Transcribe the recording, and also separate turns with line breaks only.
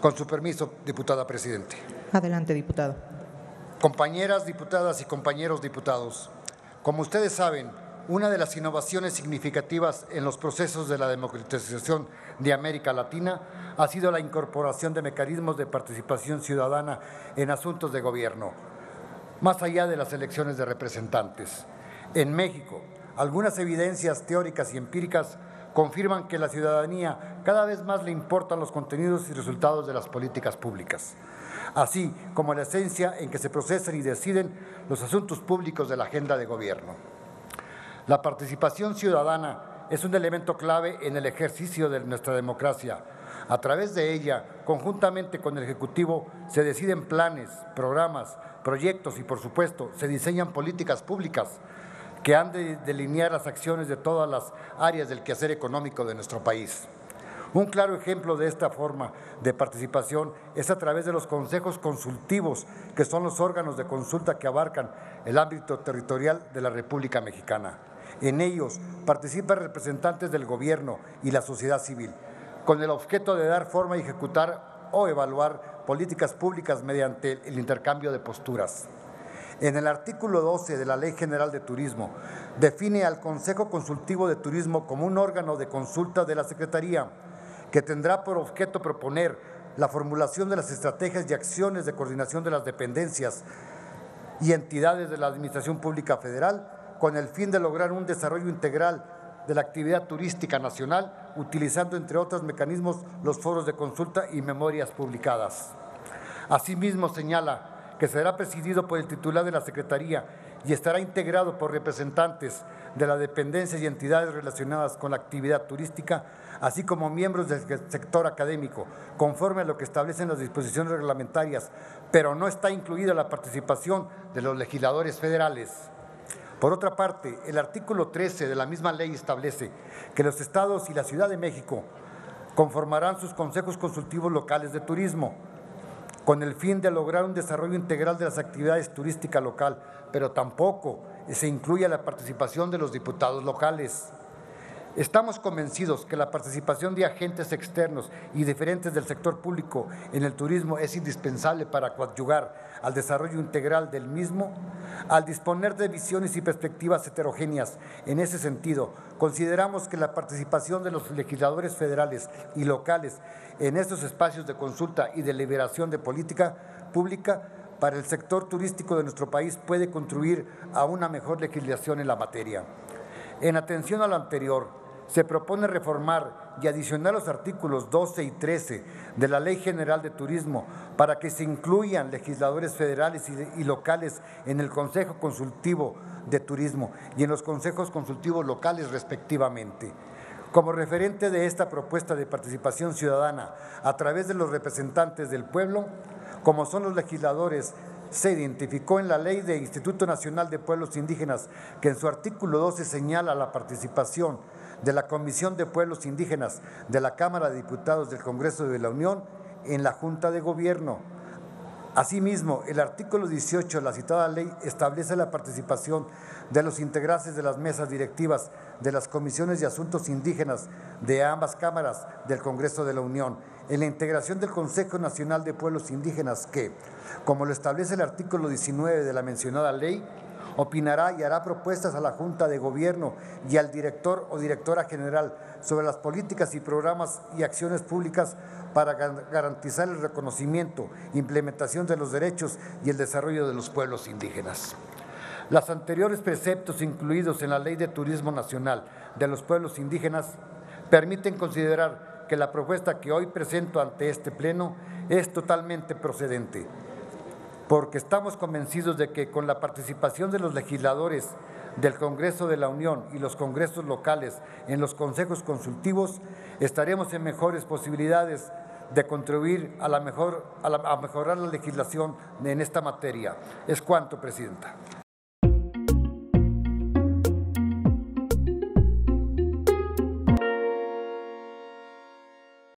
Con su permiso, diputada Presidente.
Adelante, diputado.
Compañeras diputadas y compañeros diputados, como ustedes saben, una de las innovaciones significativas en los procesos de la democratización de América Latina ha sido la incorporación de mecanismos de participación ciudadana en asuntos de gobierno, más allá de las elecciones de representantes. En México, algunas evidencias teóricas y empíricas confirman que la ciudadanía cada vez más le importan los contenidos y resultados de las políticas públicas, así como la esencia en que se procesan y deciden los asuntos públicos de la agenda de gobierno. La participación ciudadana es un elemento clave en el ejercicio de nuestra democracia. A través de ella, conjuntamente con el Ejecutivo, se deciden planes, programas, proyectos y, por supuesto, se diseñan políticas públicas que han de delinear las acciones de todas las áreas del quehacer económico de nuestro país. Un claro ejemplo de esta forma de participación es a través de los consejos consultivos, que son los órganos de consulta que abarcan el ámbito territorial de la República Mexicana. En ellos participan representantes del gobierno y la sociedad civil, con el objeto de dar forma y ejecutar o evaluar políticas públicas mediante el intercambio de posturas. En el artículo 12 de la Ley General de Turismo, define al Consejo Consultivo de Turismo como un órgano de consulta de la Secretaría que tendrá por objeto proponer la formulación de las estrategias y acciones de coordinación de las dependencias y entidades de la Administración Pública Federal con el fin de lograr un desarrollo integral de la actividad turística nacional, utilizando, entre otros mecanismos, los foros de consulta y memorias publicadas. Asimismo, señala que será presidido por el titular de la Secretaría y estará integrado por representantes de las dependencias y entidades relacionadas con la actividad turística, así como miembros del sector académico, conforme a lo que establecen las disposiciones reglamentarias, pero no está incluida la participación de los legisladores federales. Por otra parte, el artículo 13 de la misma ley establece que los estados y la Ciudad de México conformarán sus consejos consultivos locales de turismo, con el fin de lograr un desarrollo integral de las actividades turísticas local, pero tampoco se incluye la participación de los diputados locales. Estamos convencidos que la participación de agentes externos y diferentes del sector público en el turismo es indispensable para coadyuvar al desarrollo integral del mismo. Al disponer de visiones y perspectivas heterogéneas en ese sentido, consideramos que la participación de los legisladores federales y locales en estos espacios de consulta y deliberación de política pública para el sector turístico de nuestro país puede contribuir a una mejor legislación en la materia. En atención a lo anterior, se propone reformar y adicionar los artículos 12 y 13 de la Ley General de Turismo para que se incluyan legisladores federales y, locales en el Consejo Consultivo de Turismo y en los consejos consultivos locales respectivamente. Como referente de esta propuesta de participación ciudadana a través de los representantes del pueblo, como son los legisladores se identificó en la ley del Instituto Nacional de Pueblos Indígenas, que en su artículo 12 señala la participación de la Comisión de Pueblos Indígenas de la Cámara de Diputados del Congreso de la Unión en la Junta de Gobierno. Asimismo, el artículo 18 de la citada ley establece la participación de los integrantes de las mesas directivas de las comisiones de asuntos indígenas de ambas cámaras del Congreso de la Unión en la integración del Consejo Nacional de Pueblos Indígenas que, como lo establece el artículo 19 de la mencionada ley, opinará y hará propuestas a la Junta de Gobierno y al director o directora general sobre las políticas y programas y acciones públicas para garantizar el reconocimiento, implementación de los derechos y el desarrollo de los pueblos indígenas. Los anteriores preceptos incluidos en la Ley de Turismo Nacional de los Pueblos Indígenas permiten considerar que la propuesta que hoy presento ante este Pleno es totalmente procedente porque estamos convencidos de que con la participación de los legisladores del Congreso de la Unión y los congresos locales en los consejos consultivos, estaremos en mejores posibilidades de contribuir a, la mejor, a, mejorar la legislación en esta materia. Es cuanto, Presidenta.